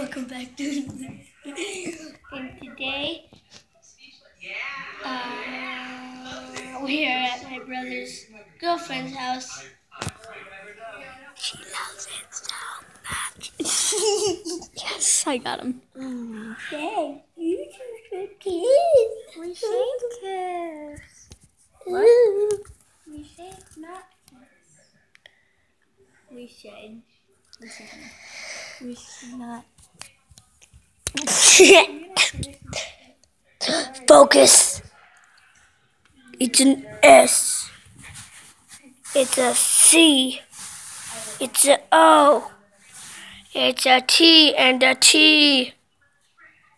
Welcome back to and today uh, we are at my brother's girlfriend's house. She loves it so much. Yes, I got him. Dang, you two good kids. We should kiss. What? We should not. We should. We should. We should not. Focus. It's an S. It's a C. It's a O. It's a T and a T.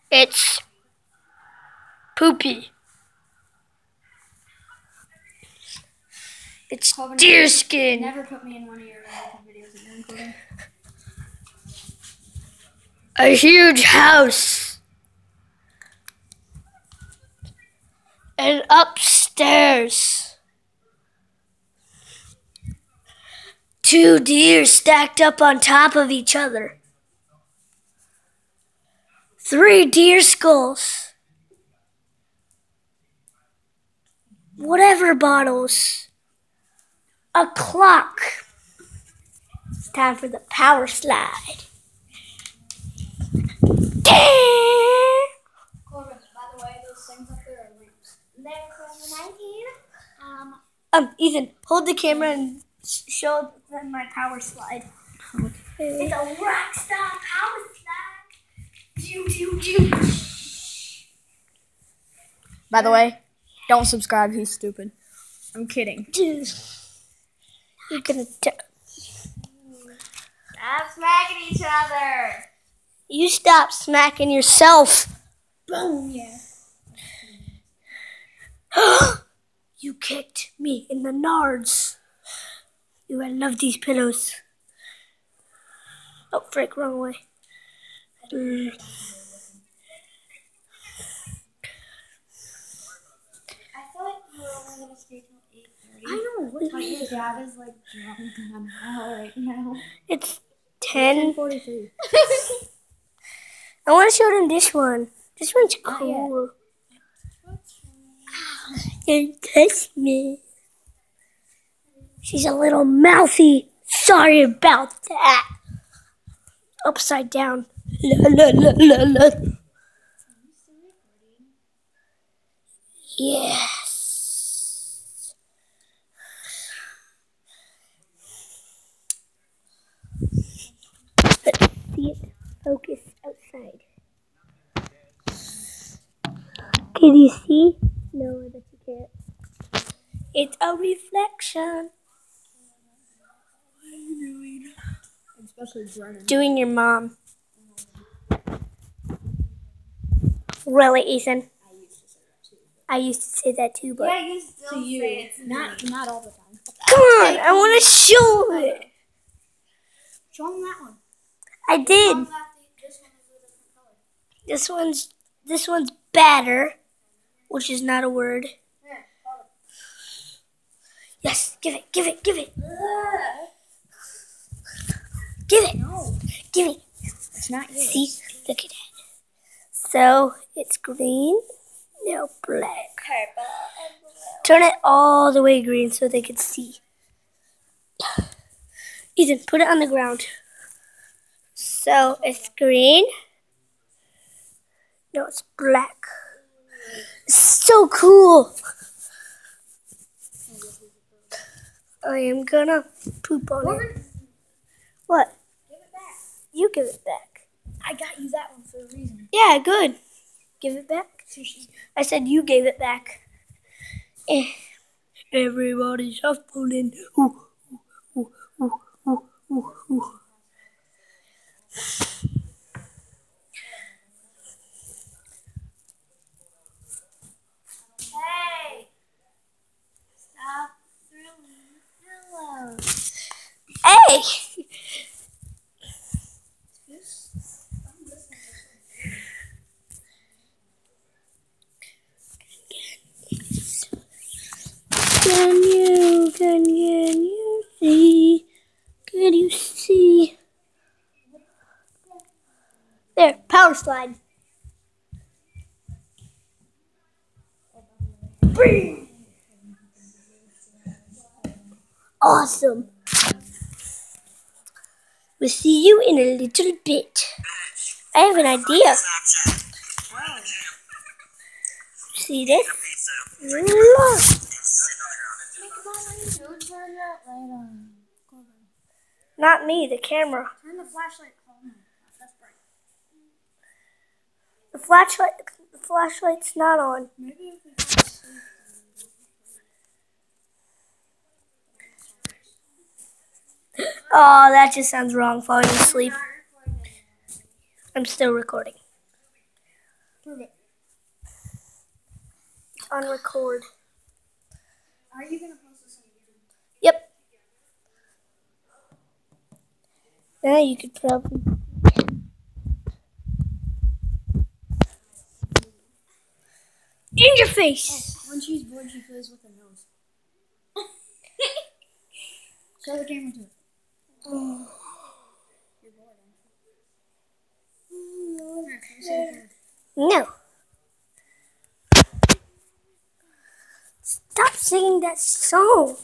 It's poopy. It's deer skin. Never put me in one of your videos that you're recording. A huge house. And upstairs. Two deer stacked up on top of each other. Three deer skulls. Whatever bottles. A clock. It's time for the power slide. Corbin, by the way, those things up there are lamps. They're called 19. Um, Um, Ethan, hold the camera and show them my power slide. it's a rock star power slide. Pew, pew, pew. By the way, don't subscribe. He's stupid. I'm kidding. You're gonna t- Stop smacking each other. You stop smacking yourself. Boom, yeah. you kicked me in the nards. You I love these pillows. Oh, frick, wrong way. Mm. I feel like we're only going to stay till 8.30. I know. What But your dad is like drunk on hell right now. It's 10. 43. I want to show them this one. This one's cool. Don't touch me. She's a little mouthy. Sorry about that. Upside down. La, la, la, la, la. Yes. Let's see it focus outside. Can you see? No, I bet you can't. It's a reflection. What are you doing? Especially Brennan. Doing your mom. Really, Ethan? I used to say that too, I used to say that too, but Yeah, you still To you. say it's Not, not all the time. come on, I want to show it. Show him that one. I did. This one's this one's batter, which is not a word. Yes, give it, give it, give it, give it, No, give it. it's not yours. See, look at it. So it's green, now black. Turn it all the way green so they can see. Ethan, put it on the ground. So it's green. No, it's black. So cool. I am gonna poop on it. What? Give it back. You give it back. I got you that one for a reason. Yeah, good. Give it back. I said you gave it back. Eh. Everybody's shuffling. Ooh, ooh, ooh, ooh, ooh, ooh. Hey! Stop throwing pillows. Hey! Can you, can you, can you see? Can you see? There, power slide. Awesome. We'll see you in a little bit. I have an idea. See this? Look. Not me, the camera. Turn the flashlight on. That's bright. The flashlight the flashlight's not on. Maybe if we fall asleep. Oh, that just sounds wrong. Falling asleep. I'm still recording. Prove it. On record. Are you gonna post this on YouTube? Yep. Now you could probably. In your face. When she's bored, she plays with her nose. Show the camera to her. You're bored, aren't you? Here, can you see the camera? No. Stop singing that song.